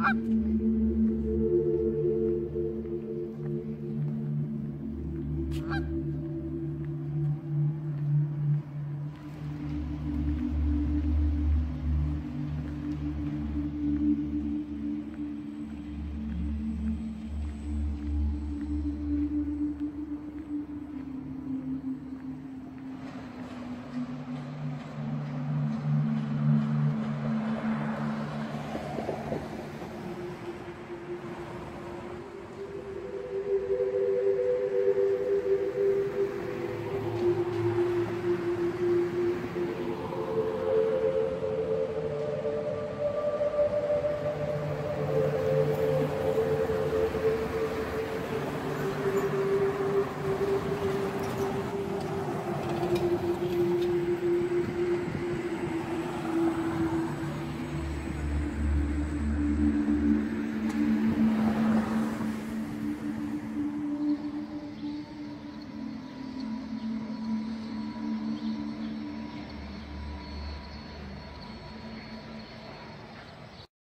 Ah!